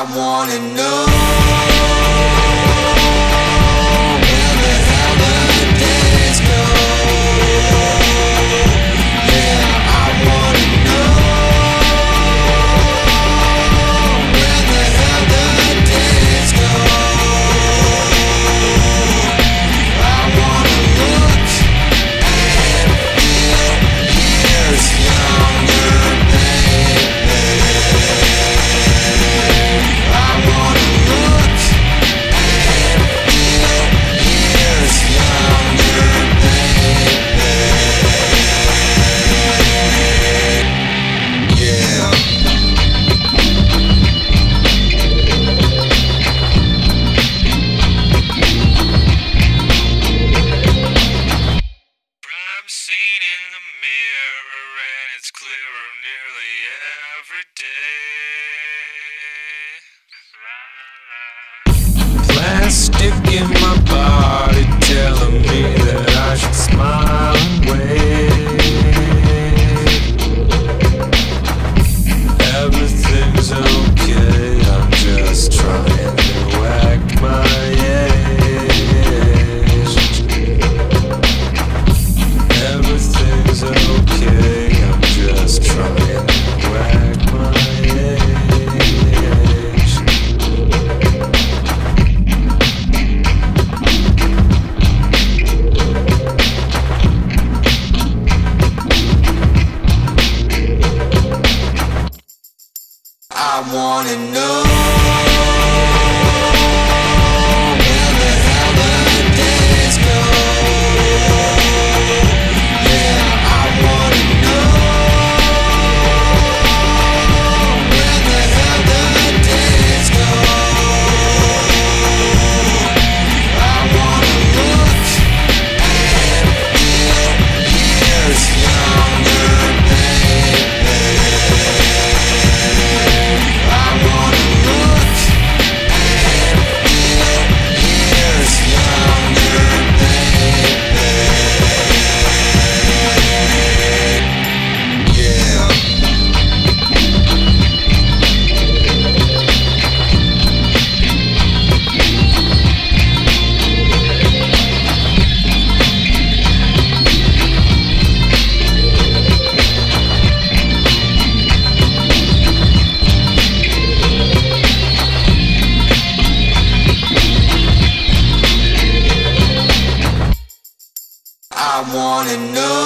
I wanna know. Something in my body telling me that I should smile. wanna know. wanna know